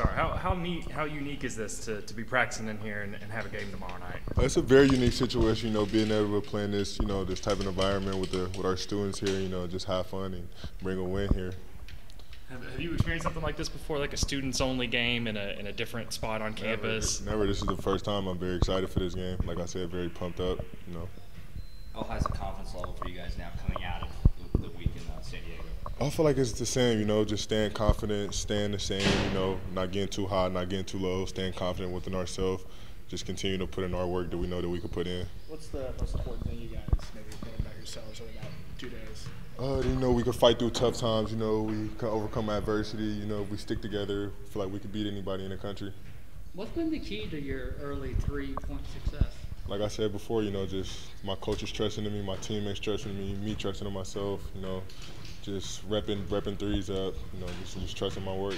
start. How, how neat, how unique is this to, to be practicing in here and, and have a game tomorrow night? It's a very unique situation, you know, being able to play in this, you know, this type of environment with the with our students here, you know, just have fun and bring a win here. Have, have you experienced something like this before, like a students only game in a, in a different spot on campus? Never, never. This is the first time. I'm very excited for this game. Like I said, very pumped up. You know. How high is the confidence level for you guys now coming out of the, the week in uh, San Diego? I feel like it's the same, you know, just staying confident, staying the same, you know, not getting too high, not getting too low, staying confident within ourselves, just continue to put in our work that we know that we can put in. What's the most important thing you guys maybe think about yourselves over that two days? Uh, you know, we can fight through tough times, you know, we can overcome adversity, you know, if we stick together, feel like we can beat anybody in the country. What's been the key to your early three-point success? Like I said before, you know, just my coaches trusting in me, my teammates trusting in me, me trusting in myself, you know, just repping, repping threes up, you know, just, just trusting my work.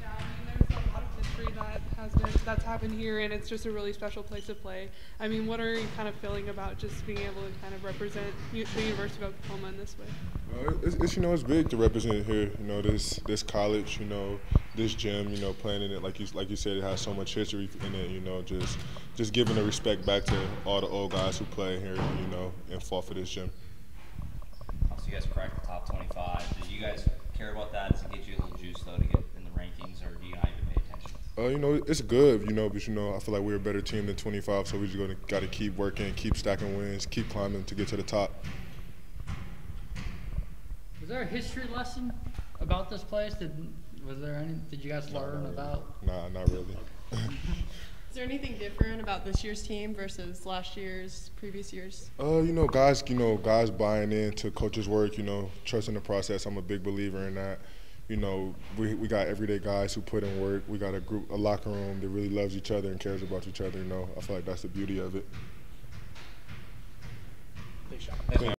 Yeah, I mean, there's a lot of history that has been that's happened here, and it's just a really special place to play. I mean, what are you kind of feeling about just being able to kind of represent the University of Oklahoma in this way? It's, it's you know it's big to represent here. You know this this college. You know this gym. You know playing in it like you like you said it has so much history in it. You know just just giving the respect back to all the old guys who play here. You know and fought for this gym. So you guys cracked the top 25. Do you guys care about that? Does it get you a little juice though to get in the rankings, or do you not even pay attention? Uh, you know it's good. You know but you know I feel like we're a better team than 25. So we just gonna got to keep working, keep stacking wins, keep climbing to get to the top. Was there a history lesson about this place? Did was there any? Did you guys learn about? Nah, not really. Is there anything different about this year's team versus last year's, previous years? Uh, you know, guys, you know, guys buying into coach's work, you know, trusting the process. I'm a big believer in that. You know, we, we got everyday guys who put in work. We got a group, a locker room that really loves each other and cares about each other. You know, I feel like that's the beauty of it. Thanks, Sean. Thanks, man.